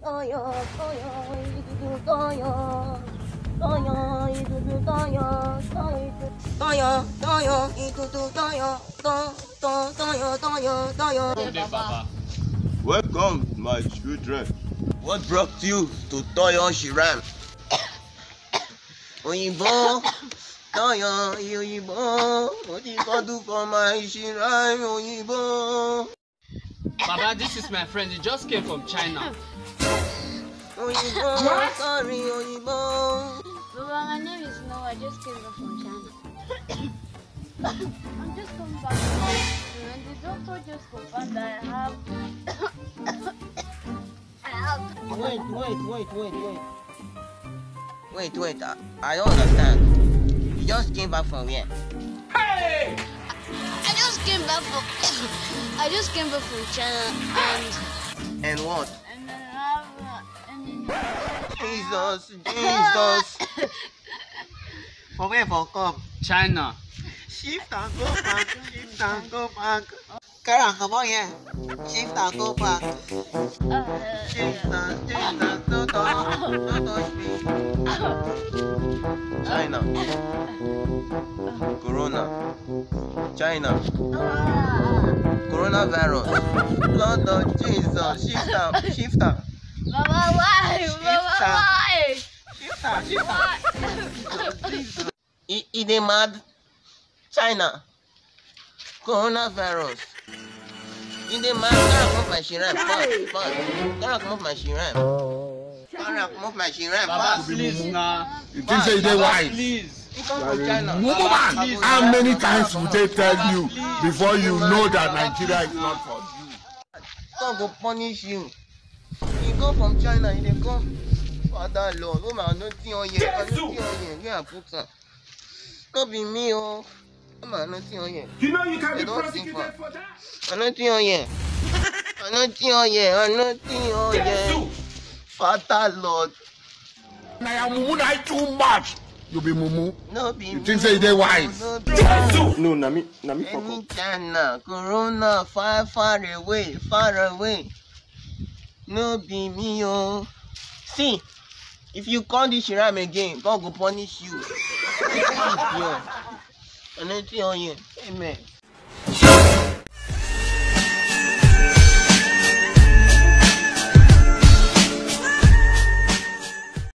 Toyo, toyo, toyo. Toyo, toyo, toyo. Toyo, toyo, toyo, toyo, toyo. Welcome, my children. What brought you to Toyo Shiran? Oyinbo, Toyo, Oyinbo, what do you do for my Shiran, Oyinbo? Baba, this is my friend. He just came from China. Oyinbo, sorry, Oyinbo. Baba, my name is Noah. I just came back from China. I'm just coming back from hospital and the doctor just confirmed that I have. I have. Wait, wait, wait, wait, wait. Wait, wait, I, I don't understand. You just came back from where? Hey! I just came back from. I just came back from China and And what? and then I have. Uh, and then, Jesus, Jesus. For where for come? China. Shift and go back, shift and go back. Kara, come on here. Shift and go back. uh, Shift and, shift and, don't touch, don't touch me. China. Corona. China. coronavirus. London jesus. Shifter, shifter. shift am. mama why? Mama why. shift am shift am. mad china. Coronavirus. In the mad kara comot my she rhyme fast fast my she rhyme kara comot my she please na. you think say you white. Please woman how many times will they tell you before you know that nigeria is not for you. god go punish you. He go from china he dey come father lord woman i no see oye i no see oye where i put am no be me oh. woman i no see oye you know you can be prosecuted for that? I no see oye i no see oye i no see oye father lord. na your mumu too much. You be mumu. no be You me. think say you dey wise? No. No, na me, na me fuck up. China, Corona, far, far away, far away. No be me, oh. See, if you call this Shiram again, God go punish you. Yo, anything on you. Amen.